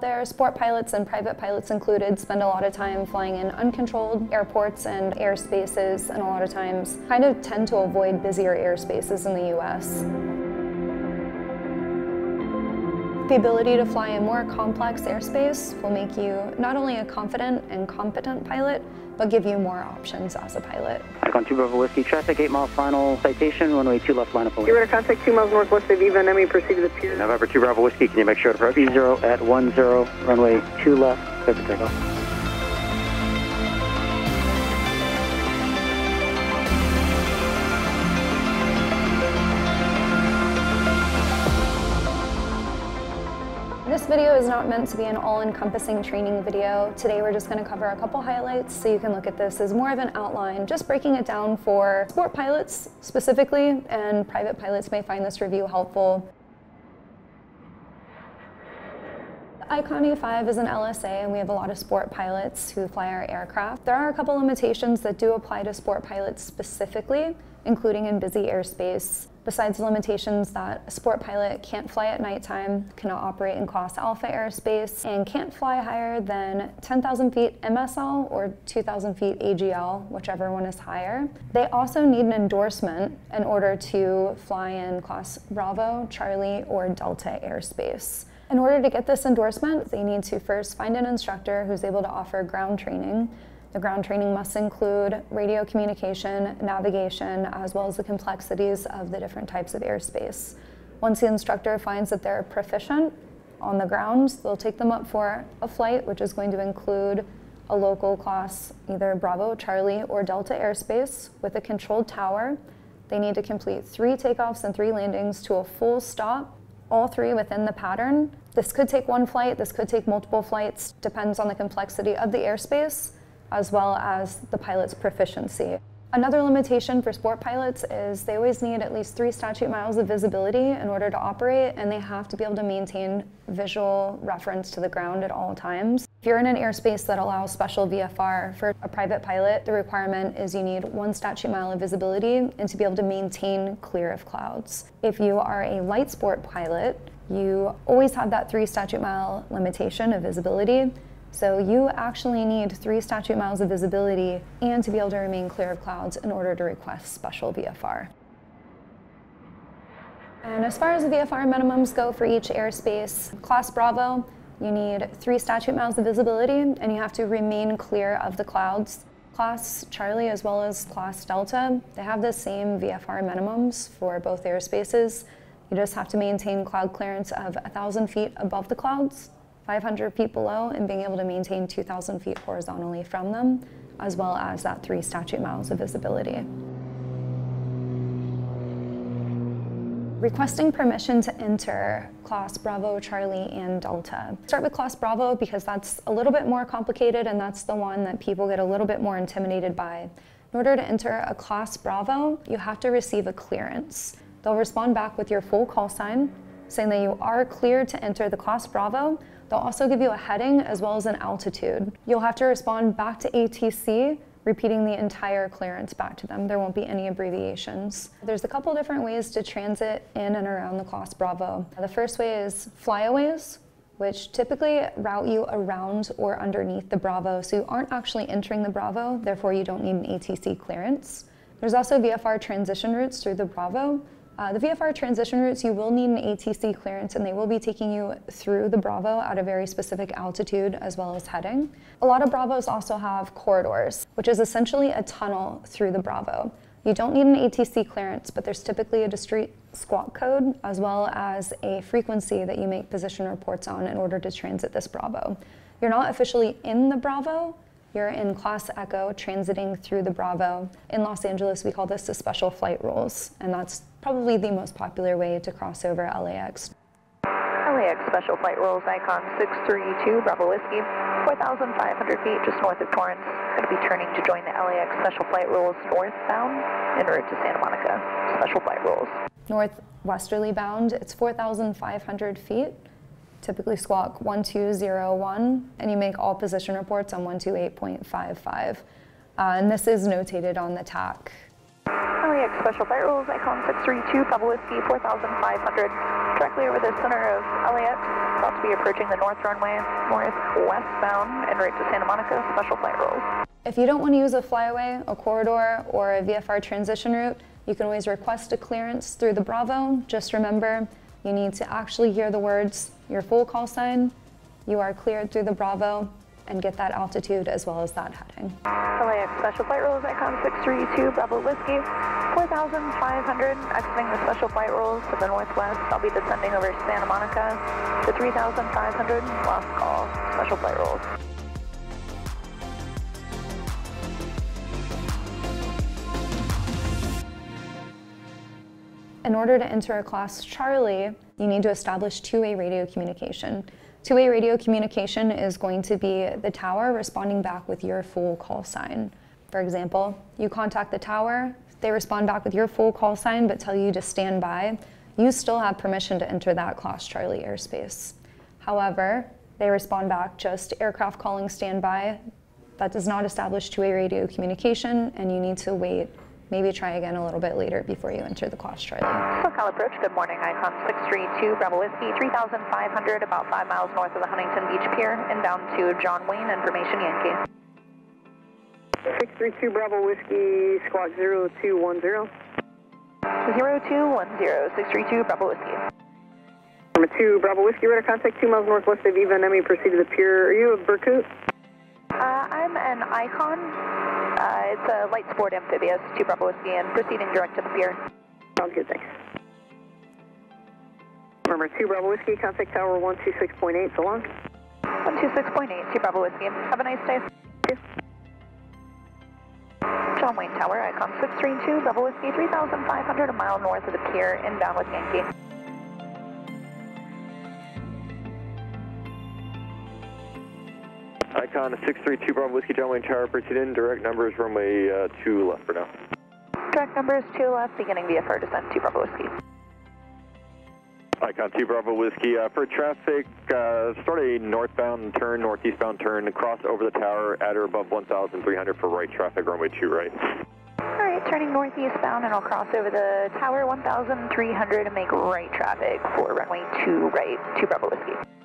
Their sport pilots and private pilots included spend a lot of time flying in uncontrolled airports and airspaces, and a lot of times kind of tend to avoid busier airspaces in the US. The ability to fly in more complex airspace will make you not only a confident and competent pilot, but give you more options as a pilot. Icon 2 Bravo Whiskey, traffic 8 mile final citation, runway 2 left line of You're going to contact 2 miles northwest of Eva and then we proceed to the pier. November 2 Bravo Whiskey, can you make sure to approach? 0 at 10, runway 2 left, clear for takeoff. Not meant to be an all-encompassing training video. Today we're just going to cover a couple highlights so you can look at this as more of an outline, just breaking it down for sport pilots specifically, and private pilots may find this review helpful. Icon A5 is an LSA and we have a lot of sport pilots who fly our aircraft. There are a couple limitations that do apply to sport pilots specifically, including in busy airspace. Besides the limitations that a sport pilot can't fly at nighttime, cannot operate in class alpha airspace, and can't fly higher than 10,000 feet MSL or 2,000 feet AGL, whichever one is higher. They also need an endorsement in order to fly in class Bravo, Charlie, or Delta airspace. In order to get this endorsement, they need to first find an instructor who's able to offer ground training, the ground training must include radio communication, navigation, as well as the complexities of the different types of airspace. Once the instructor finds that they're proficient on the ground, they'll take them up for a flight, which is going to include a local class, either Bravo, Charlie, or Delta airspace with a controlled tower. They need to complete three takeoffs and three landings to a full stop, all three within the pattern. This could take one flight, this could take multiple flights, depends on the complexity of the airspace as well as the pilot's proficiency. Another limitation for sport pilots is they always need at least three statute miles of visibility in order to operate, and they have to be able to maintain visual reference to the ground at all times. If you're in an airspace that allows special VFR for a private pilot, the requirement is you need one statute mile of visibility and to be able to maintain clear of clouds. If you are a light sport pilot, you always have that three statute mile limitation of visibility, so you actually need three statute miles of visibility and to be able to remain clear of clouds in order to request special VFR. And as far as the VFR minimums go for each airspace, Class Bravo, you need three statute miles of visibility and you have to remain clear of the clouds. Class Charlie as well as Class Delta, they have the same VFR minimums for both airspaces. You just have to maintain cloud clearance of 1,000 feet above the clouds 500 feet below and being able to maintain 2,000 feet horizontally from them, as well as that three statute miles of visibility. Requesting permission to enter Class Bravo, Charlie, and Delta. Start with Class Bravo because that's a little bit more complicated and that's the one that people get a little bit more intimidated by. In order to enter a Class Bravo, you have to receive a clearance. They'll respond back with your full call sign, saying that you are cleared to enter the Class Bravo, They'll also give you a heading as well as an altitude. You'll have to respond back to ATC repeating the entire clearance back to them. There won't be any abbreviations. There's a couple different ways to transit in and around the Class Bravo. The first way is flyaways, which typically route you around or underneath the Bravo, so you aren't actually entering the Bravo, therefore you don't need an ATC clearance. There's also VFR transition routes through the Bravo, uh, the VFR transition routes, you will need an ATC clearance and they will be taking you through the Bravo at a very specific altitude as well as heading. A lot of Bravos also have corridors, which is essentially a tunnel through the Bravo. You don't need an ATC clearance, but there's typically a discrete squawk code as well as a frequency that you make position reports on in order to transit this Bravo. You're not officially in the Bravo, you're in Class Echo transiting through the Bravo. In Los Angeles, we call this the special flight rules, and that's probably the most popular way to cross over LAX. LAX Special Flight Rules Icon 632 Bravo Whiskey, 4,500 feet just north of Torrance. Going to be turning to join the LAX Special Flight Rules northbound en route to Santa Monica. Special Flight Rules. Northwesterly bound, it's 4,500 feet typically squawk 1201, and you make all position reports on 128.55. Uh, and this is notated on the TAC. LAX Special Flight Rules, icon 632, Pebble Whiskey, 4,500, directly over the center of LAX, about to be approaching the north runway, northwestbound, en route to Santa Monica, Special Flight Rules. If you don't want to use a flyaway, a corridor, or a VFR transition route, you can always request a clearance through the Bravo. Just remember, you need to actually hear the words, your full call sign, you are cleared through the Bravo, and get that altitude as well as that heading. LAX Special Flight Rules, icon 632, Bravo Whiskey, 4,500, exiting the Special Flight Rules to the northwest. I'll be descending over Santa Monica to 3,500, last call, Special Flight Rules. In order to enter a class Charlie, you need to establish two-way radio communication. Two-way radio communication is going to be the tower responding back with your full call sign. For example, you contact the tower, they respond back with your full call sign but tell you to stand by. You still have permission to enter that class Charlie airspace. However, they respond back just aircraft calling standby. That does not establish two-way radio communication and you need to wait maybe try again a little bit later before you enter the class Charlie. SoCal approach, good morning, icon 632, Bravo Whiskey, 3,500, about 5 miles north of the Huntington Beach Pier, inbound to John Wayne, information Yankee. 632 Bravo Whiskey, squawk 0210. 0210, 632, Bravo Whiskey. Number 2 Bravo Whiskey, radar contact 2 miles northwest of Eva Nemi, proceed to the pier. Are you a Burkoot? Uh, I'm an Icon. It's a light sport amphibious, 2 Bravo Whiskey, and proceeding direct to the pier. Sounds good, thanks. Number 2 Bravo Whiskey, contact tower 126.8, so long. 126.8, 2 Bravo Whiskey. Have a nice day. John Wayne Tower, icon 632, Bravo Whiskey, 3,500, a mile north of the pier, inbound with Yankee. Icon 632 Bravo Whiskey John Wayne Tower, proceed in. Direct number is runway uh, 2 left for now. Direct number is 2 left, beginning VFR descent, 2 Bravo Whiskey. Icon 2 Bravo Whiskey. Uh, for traffic, uh, start a northbound turn, northeastbound turn, cross over the tower at or above 1,300 for right traffic, runway 2 right. Alright, turning northeastbound and I'll cross over the tower 1,300 and make right traffic for runway 2 right, 2 Bravo Whiskey.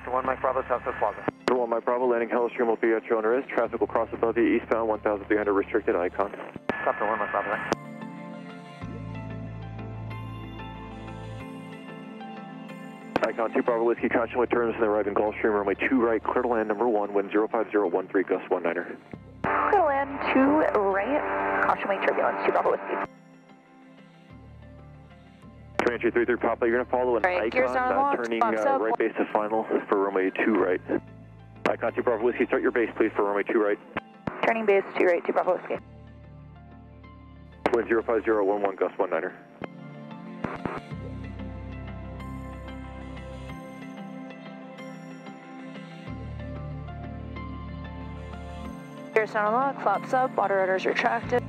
After 1 Mike Bravo, Southwest Plaza. For 1 Mike Bravo, landing Gulfstream will be at your own risk. Traffic will cross above you eastbound, 1,300 restricted icon. After 1 Mike Bravo, thanks. Icon 2 Bravo Whiskey, caution with turns in the arriving Gulfstream, runway 2 right, clear to land number 1, wind 05013, gust 19er. Clear to land 2 right, caution wing turbulence, 2 Bravo Whiskey. Comanche 33 Papa, you're going to follow an Right, icon, uh, turning uh, right base to final for runway 2 right. Icon 2 Bravo Whiskey, start your base please for runway 2 right. Turning base 2 right, 2 Bravo Whiskey. Wind 05011, gust 19er. Gears down lock, flaps up, water rudders retracted.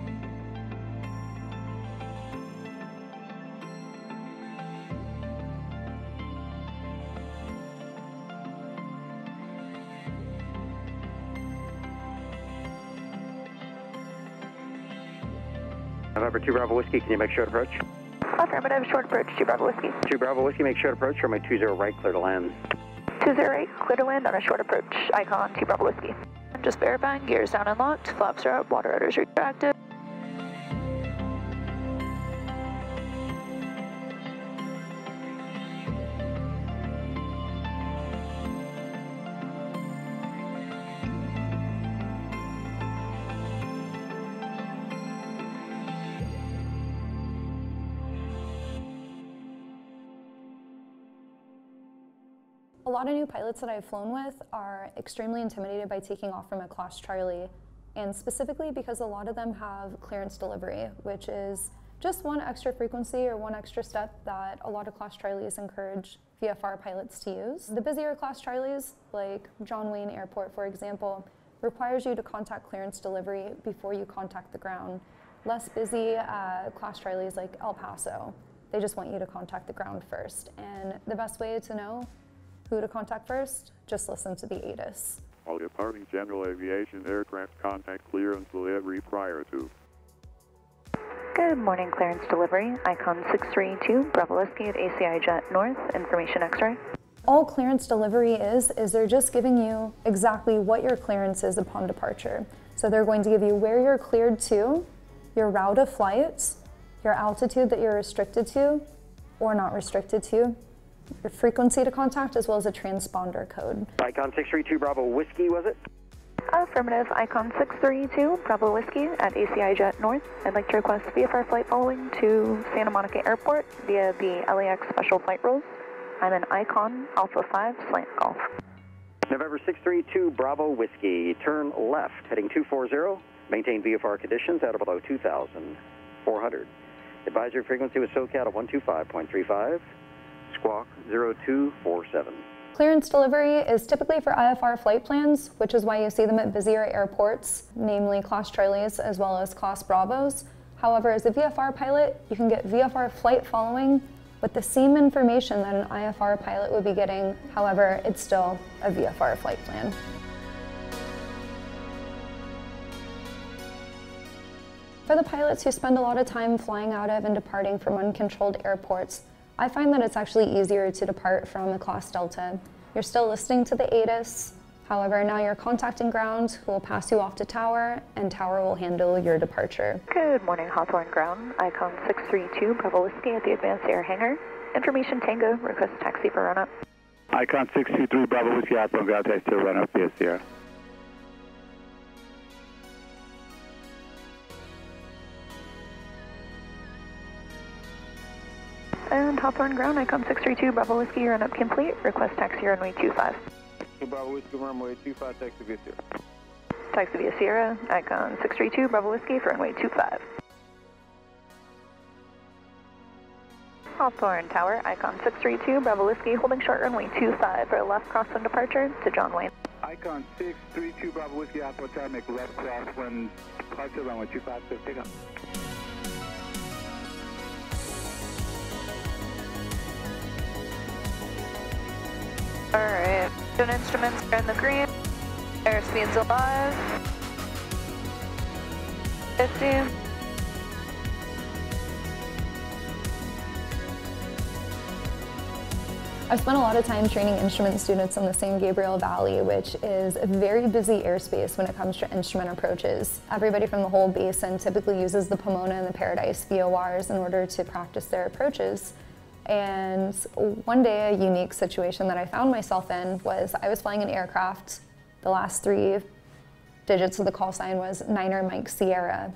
November 2 Bravo Whiskey, can you make short approach? Affirmative, short approach, 2 Bravo Whiskey. 2 Bravo Whiskey, make short approach, runway 20 right, clear to land. 20 right, clear to land on a short approach, icon, 2 Bravo Whiskey. I'm just verifying, gears down and locked, flaps are up, water rudders retracted. A lot of new pilots that I've flown with are extremely intimidated by taking off from a class Charlie, and specifically because a lot of them have clearance delivery, which is just one extra frequency or one extra step that a lot of class Charlies encourage VFR pilots to use. The busier class Charlies, like John Wayne Airport, for example, requires you to contact clearance delivery before you contact the ground. Less busy uh, class Charlies like El Paso, they just want you to contact the ground first. And the best way to know who to contact first, just listen to the ATIS. While departing general aviation, aircraft contact clearance will every prior to Good morning, clearance delivery. Icon 632, Bravo Whiskey at ACI Jet North, information X-ray. All clearance delivery is, is they're just giving you exactly what your clearance is upon departure. So they're going to give you where you're cleared to, your route of flight, your altitude that you're restricted to or not restricted to, your frequency to contact, as well as a transponder code. Icon 632 Bravo Whiskey, was it? Affirmative, Icon 632, Bravo Whiskey at ACI Jet North. I'd like to request VFR flight following to Santa Monica Airport via the LAX special flight rules. I'm an Icon Alpha 5 slant golf. November 632 Bravo Whiskey, turn left, heading 240. Maintain VFR conditions at or below 2,400. Advisory frequency with SoCal at 125.35, squawk 0247. Clearance delivery is typically for IFR flight plans, which is why you see them at busier airports, namely Class Charlies as well as Class Bravos. However, as a VFR pilot, you can get VFR flight following with the same information that an IFR pilot would be getting. However, it's still a VFR flight plan. For the pilots who spend a lot of time flying out of and departing from uncontrolled airports, I find that it's actually easier to depart from a Class Delta. You're still listening to the ATIS, however, now you're contacting ground, who will pass you off to tower, and tower will handle your departure. Good morning, Hawthorne Ground. Icon 632, Bravo Whiskey at the Advanced Air Hangar. Information Tango, request taxi for run up. Icon 623 Bravo Whiskey Hawthorne Ground, taxi to run up via Sierra. And Hawthorne Ground, Icon 632, Bravo Whiskey, run up complete. Request taxi runway 25. Bravo Whiskey runway 25, taxi via Sierra. Taxi via Sierra, Icon 632, Bravo Whiskey for runway 25. Hawthorne Tower, Icon 632, Bravo Whiskey, holding short runway 25 for a left crosswind departure to John Wayne. Icon 632 Bravo Whiskey Hawthorne Tower, make left crosswind departure runway 25, so pick up. Alright, doing instruments are in the green. Airspeed's alive. 50. I've spent a lot of time training instrument students in the San Gabriel Valley, which is a very busy airspace when it comes to instrument approaches. Everybody from the whole basin typically uses the Pomona and the Paradise VORs in order to practice their approaches. And one day, a unique situation that I found myself in was I was flying an aircraft. The last three digits of the call sign was Niner Mike Sierra.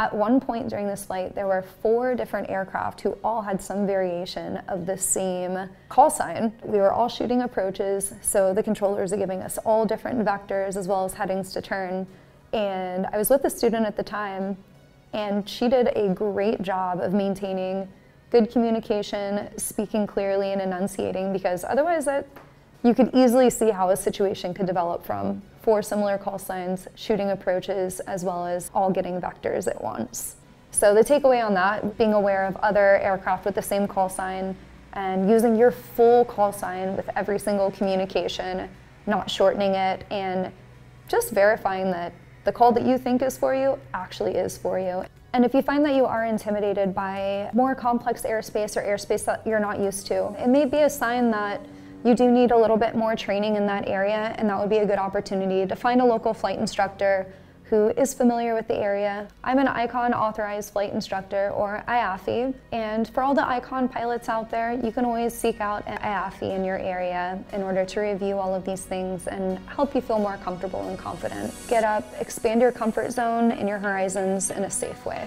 At one point during this flight, there were four different aircraft who all had some variation of the same call sign. We were all shooting approaches, so the controllers are giving us all different vectors as well as headings to turn. And I was with a student at the time, and she did a great job of maintaining good communication, speaking clearly, and enunciating because otherwise, that you could easily see how a situation could develop from four similar call signs, shooting approaches, as well as all getting vectors at once. So the takeaway on that, being aware of other aircraft with the same call sign and using your full call sign with every single communication, not shortening it, and just verifying that the call that you think is for you actually is for you. And if you find that you are intimidated by more complex airspace or airspace that you're not used to, it may be a sign that you do need a little bit more training in that area, and that would be a good opportunity to find a local flight instructor who is familiar with the area. I'm an ICON authorized flight instructor or IAFI, and for all the ICON pilots out there, you can always seek out an IAFI in your area in order to review all of these things and help you feel more comfortable and confident. Get up, expand your comfort zone and your horizons in a safe way.